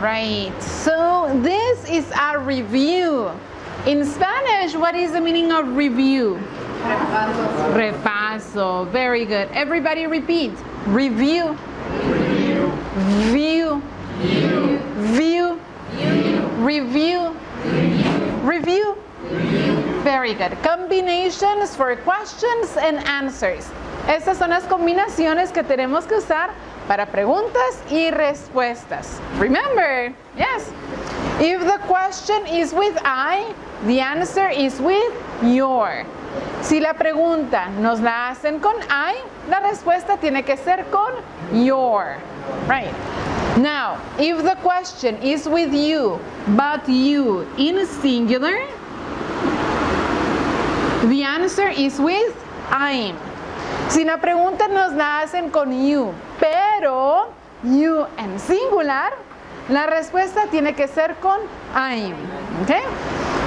right. So this is a review. In Spanish, what is the meaning of review? Repaso. Repaso. Very good. Everybody repeat. Review. Review. View. View. Review. Review. Very good. Combinations for questions and answers. Estas son las combinaciones que tenemos que usar para preguntas y respuestas. Remember, yes. If the question is with I, the answer is with you're. Si la pregunta nos la hacen con I, la respuesta tiene que ser con you're. Right. Now, if the question is with you, but you in singular, the answer is with I'm. Si la pregunta nos la hacen con you, pero you en singular, la respuesta tiene que ser con I'm. Okay?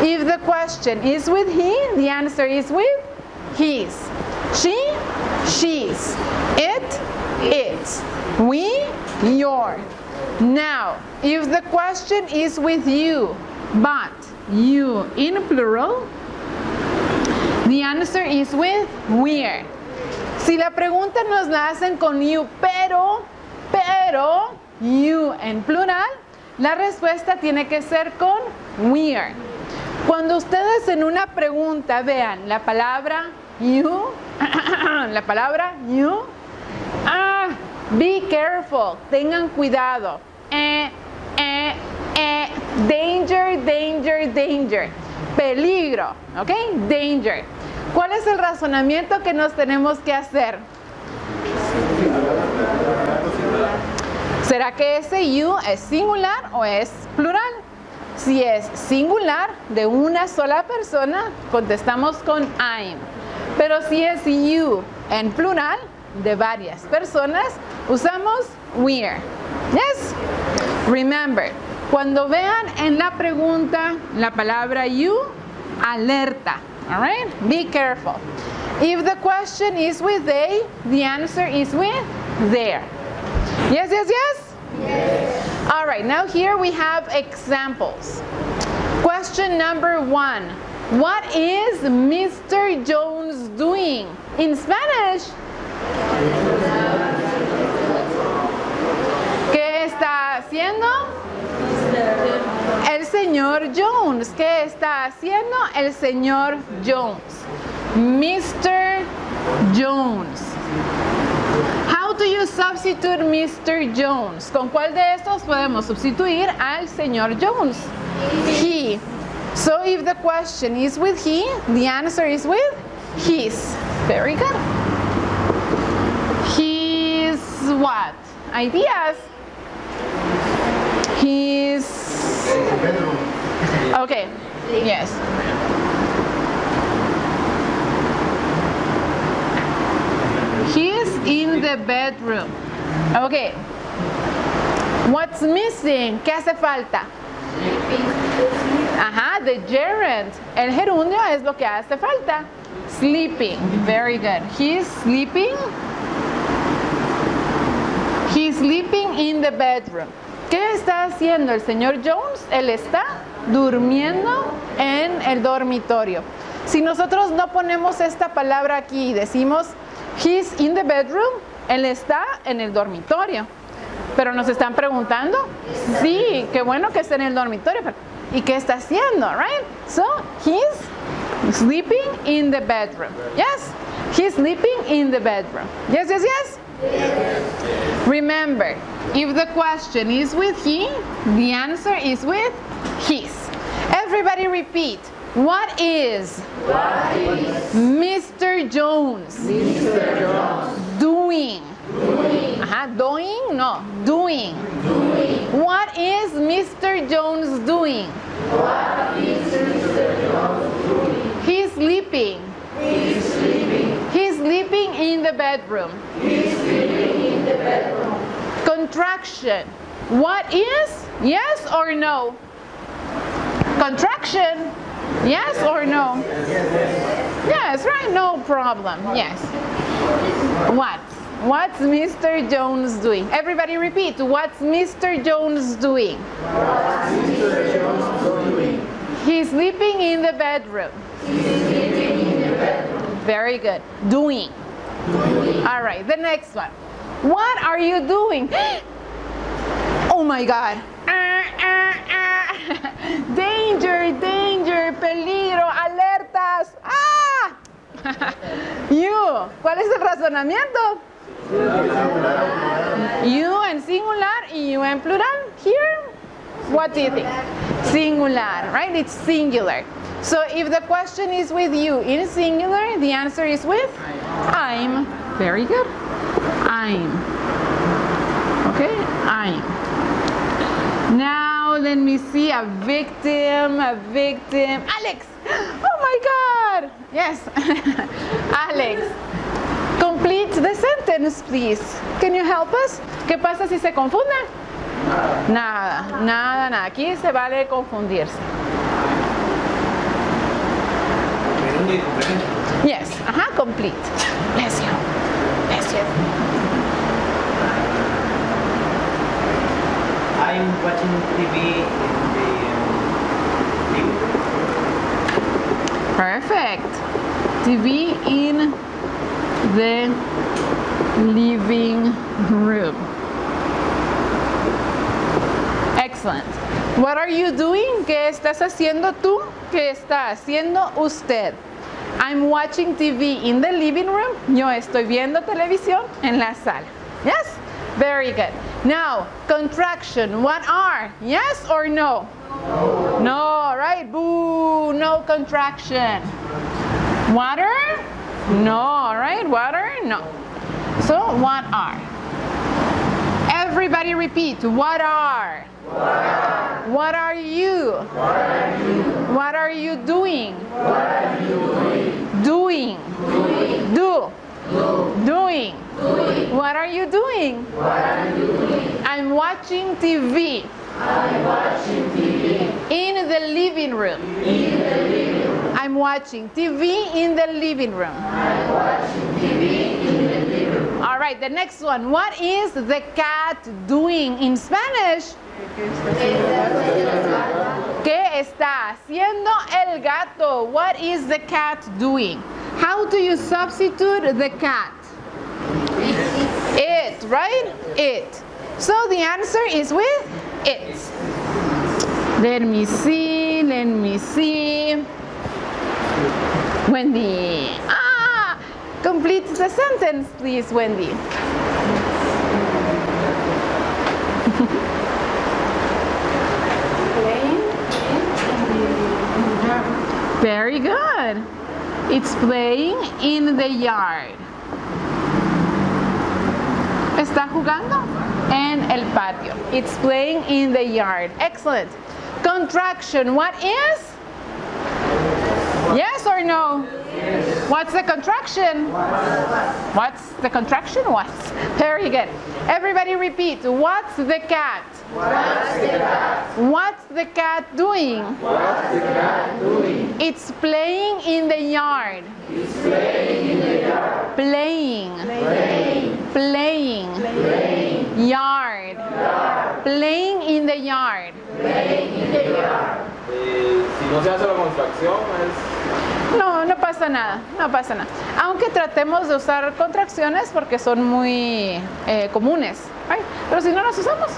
If the question is with he, the answer is with his. She, she's. It, its. We, your. Now, if the question is with you, but you in plural, the answer is with we're. Si la pregunta nos la hacen con you, pero, pero, you en plural, la respuesta tiene que ser con we're. Cuando ustedes en una pregunta vean la palabra you, la palabra you, ah, be careful, tengan cuidado. Eh, eh, eh, danger, danger, danger. Peligro, ¿ok? Danger. ¿Cuál es el razonamiento que nos tenemos que hacer? ¿Será que ese you es singular o es plural? Si es singular de una sola persona, contestamos con I'm. Pero si es you en plural de varias personas, usamos we're. Yes? Remember, cuando vean en la pregunta la palabra you, alerta. All right? Be careful. If the question is with they, the answer is with they're. Yes, yes, yes? Yes. All right, now here we have examples. Question number one. What is Mr. Jones doing? In Spanish. Señor Jones. ¿Qué está haciendo el señor Jones? Mr. Jones. How do you substitute Mr. Jones? ¿Con cuál de estos podemos sustituir al señor Jones? He. So if the question is with he, the answer is with his. Very good. His what? Ideas. His. Okay. Yes. He's in the bedroom. Okay. What's missing? ¿Qué hace falta? Ajá, the gerund. El gerundio es lo que hace falta. Sleeping. Very good. He's sleeping. He's sleeping in the bedroom. ¿Qué está haciendo el señor Jones? Él está durmiendo en el dormitorio. Si nosotros no ponemos esta palabra aquí y decimos he's in the bedroom, él está en el dormitorio. Pero nos están preguntando, sí, qué bueno que está en el dormitorio, ¿y qué está haciendo? Right? So, he's sleeping in the bedroom. Yes? He's sleeping in the bedroom. Yes, yes, yes? Remember, if the question is with he, the answer is with his. Everybody repeat. What is, What is Mr. Jones Mr. Jones doing? doing? Ajá, doing? No, doing. Doing. What is Mr. Jones doing? What is Mr. Jones doing? He's sleeping. He's sleeping. He's sleeping in the bedroom. He's sleeping in the bedroom. Contraction. What is? Yes or no? Contraction. Yes or no? Yes, right? No problem. Yes. What? What's Mr. Jones doing? Everybody repeat. What's Mr. Jones doing? He's sleeping in the bedroom. Very good. Doing. All right, the next one. What are you doing? Oh my God. Danger, danger, peligro, alertas. Ah. You. ¿Cuál es el razonamiento? You en singular y you en plural. Here, what do you think? Singular, right? It's singular. So if the question is with you in singular, the answer is with I'm. Very good. I'm. Okay, I'm. Now let me see a victim, a victim. Alex! Oh my God! Yes, Alex. Complete the sentence, please. Can you help us? ¿Qué pasa si se confunde? Nada, nada, nada. Aquí se vale confundirse. Yes, ajá, complete. Bless you. Bless you. I'm watching TV in the um, living room. Perfect. TV in the living room. Excellent. What are you doing? ¿Qué estás haciendo tú? ¿Qué está haciendo usted? I'm watching TV in the living room. Yo estoy viendo televisión en la sala. Yes? Very good. Now, contraction. What are? Yes or no? No. No, right? Boo, no contraction. Water? No, right? Water? No. So, what are? Everybody repeat. What are? What are you? What are you doing? Doing. Do. Doing. What are you doing? I'm watching TV. I'm watching TV in the living room. In the living room. I'm watching TV in the living room. All right, the next one. What is the cat doing in Spanish? ¿Qué está haciendo el gato? What is the cat doing? How do you substitute the cat? It, right? It. So the answer is with it. Let me see, let me see. Wendy. Ah, complete the sentence, please, Wendy. Very good. It's playing in the yard. Está jugando en el patio. It's playing in the yard. Excellent. Contraction. What is? Yes or no? What's the contraction? What's the contraction? What's? Very good. Everybody repeat. What's the cat? What's the cat doing? It's playing in the yard. Playing. Playing. Playing. Yard. Playing in the yard. Eh, si no se hace la contracción es No, no pasa nada, no pasa nada. Aunque tratemos de usar contracciones porque son muy eh, comunes. Ay, Pero si no las usamos,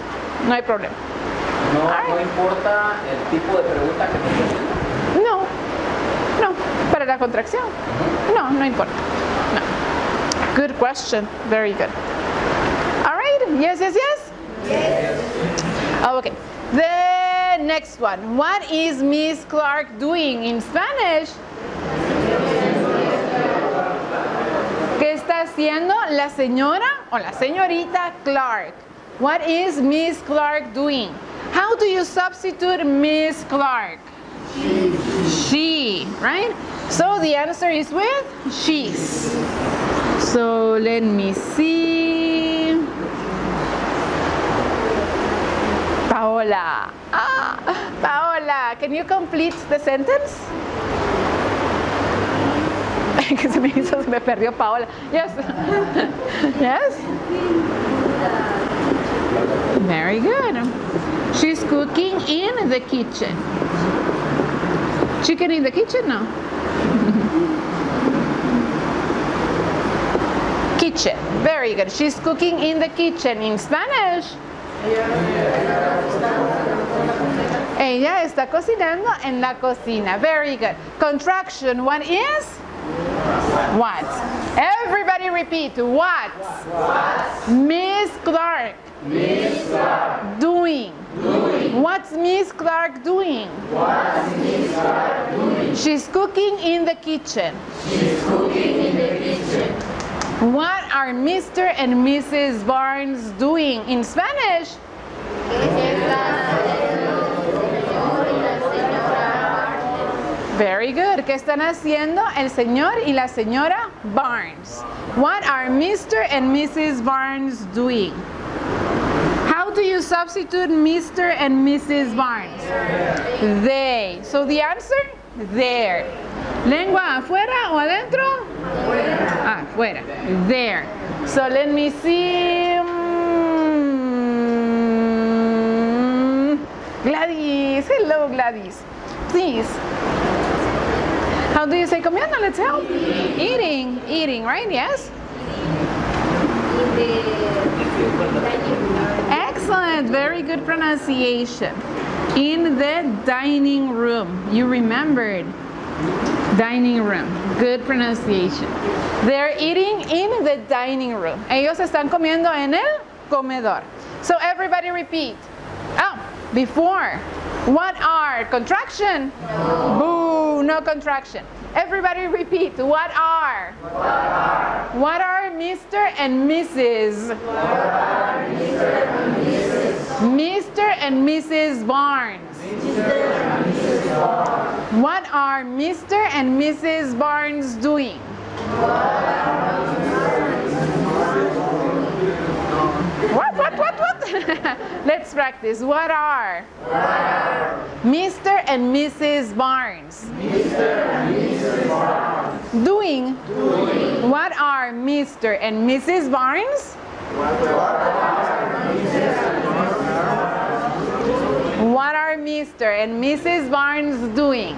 no hay problema. No, Ay. no importa el tipo de pregunta que te haciendo. No, no, para la contracción. No, no importa. No. Good question. Very good. All right. Yes, yes, yes. Oh, okay. The next one. What is Miss Clark doing in Spanish? Haciendo la señora o la señorita Clark? What is Miss Clark doing? How do you substitute Miss Clark? She, she, right? So the answer is with she's. So let me see. Paola. Ah, Paola, can you complete the sentence? me me perdió Paola. Yes. yes. Very good. She's cooking in the kitchen. Chicken in the kitchen? No. kitchen. Very good. She's cooking in the kitchen. In Spanish. Ella está cocinando en la cocina. Very good. Contraction. What is? What? Everybody repeat. What? Miss Clark. Miss Clark. Doing. Doing. What's Miss Clark doing? What's Miss Clark doing? She's cooking in the kitchen. She's cooking in the kitchen. What are Mr. and Mrs. Barnes doing in Spanish? Very good. ¿Qué están haciendo el señor y la señora Barnes? What are Mr. and Mrs. Barnes doing? How do you substitute Mr. and Mrs. Barnes? They. So the answer? They're. Lengua afuera o adentro? Ah, afuera. They're. So let me see. Mm, Gladys. Hello, Gladys. Please. How do you say comiendo? Let's help. Eating. Eating, right? Yes? Excellent. Very good pronunciation. In the dining room. You remembered. Dining room. Good pronunciation. They're eating in the dining room. Ellos están comiendo en el comedor. So everybody repeat. Oh, before. What are contraction? Boo, no contraction. Everybody repeat. What are? What are what are Mr. and Mrs. What are Mr. and Mrs. Barnes. What are Mr. and Mrs. Barnes doing? What, what, what, what? Let's practice. What are? Mr. and Mrs. Barnes. Doing. What are Mr. and Mrs. Barnes? What are Mr. and Mrs. Barnes doing?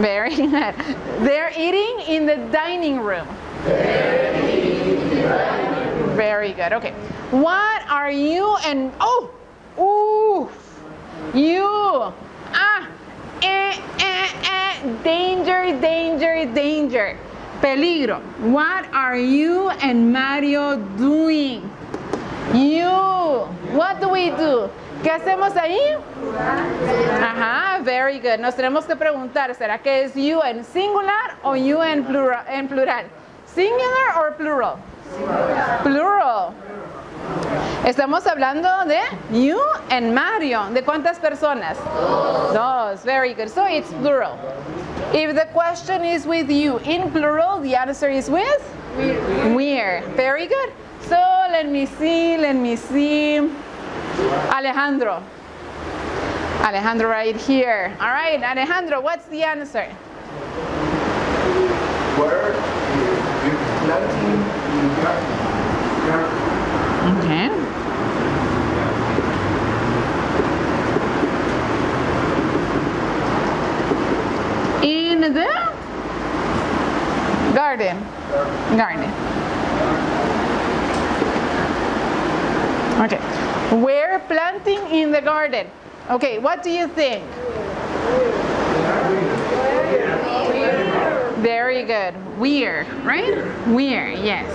Very good. They're eating in the dining room. Very good. Okay. What are you and oh, ooh, you ah, eh, eh, eh, danger, danger, danger, peligro. What are you and Mario doing? You. What do we do? ¿Qué hacemos ahí? Ajá, very good. Nos tenemos que preguntar, ¿será que es you en singular o you en plural? En plural? Singular or plural? Plural. Estamos hablando de you and Mario. ¿De cuántas personas? Dos. Very good. So it's plural. If the question is with you in plural, the answer is with? We're. Very good. So let me see, let me see. Alejandro. Alejandro right here. All right, Alejandro, what's the answer? The garden. Okay, what do you think? Very good. We're, right? We're, yes.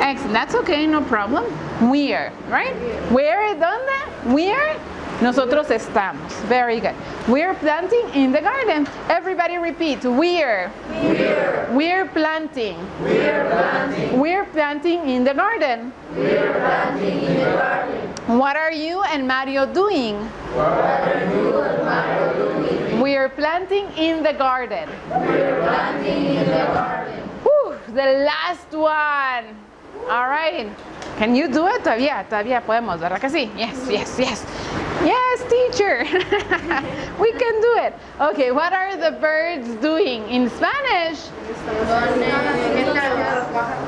Excellent. That's okay, no problem. We're, right? Where, ¿dónde? We're, nosotros estamos. Very good. We're planting in the garden. Everybody repeat. We're. We're. We're planting. We're planting. We're planting in the garden. We're planting in the garden. What are you and Mario doing? What are you and Mario doing? We're planting in the garden. We're planting in the garden. Whew, the last one. All right. Can you do it? Todavía, todavía podemos, ¿verdad que sí? Yes, yes, yes. Yes, teacher. we can do it. Okay, what are the birds doing in Spanish?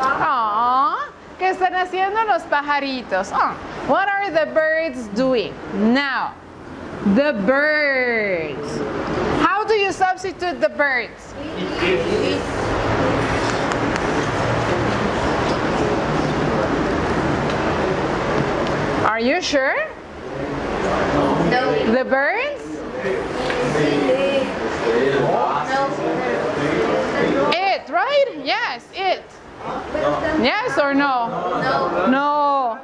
Aw, ¿qué están haciendo los pajaritos? Aw, what are the birds doing? Now, the birds. How do you substitute the birds? Are you sure? The birds? It, right? Yes, it. Yes or no? No.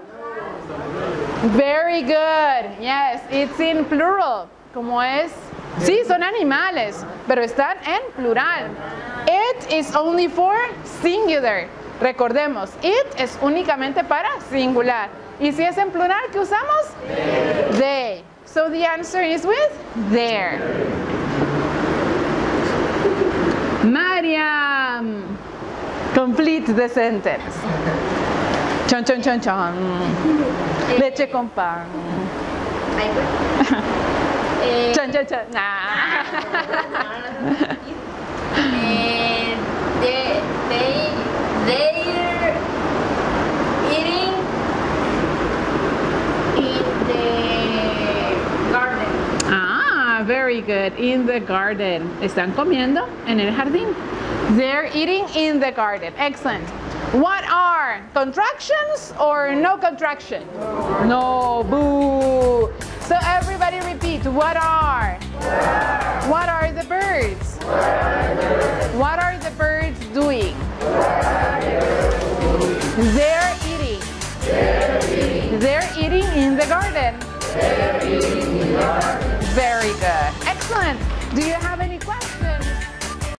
Very good. Yes, it's in plural. Como es? Sí, son animales, pero están en plural. It is only for singular. Recordemos, it es únicamente para singular. Y si es en plural, ¿qué usamos? They. So the answer is with there. Mariam. Complete the sentence. Chon, chon, chon, chon. Leche con pan. Eh, Chon, chon, chon. Nah. eh, they, they, very good. In the garden. Están comiendo en el jardín. They're eating in the garden. Excellent. What are contractions or no contraction? No, boo. So everybody repeat. What are? What are the birds? What are the birds doing? They're eating. They're eating in the garden. Very good. Excellent. Do you have any questions?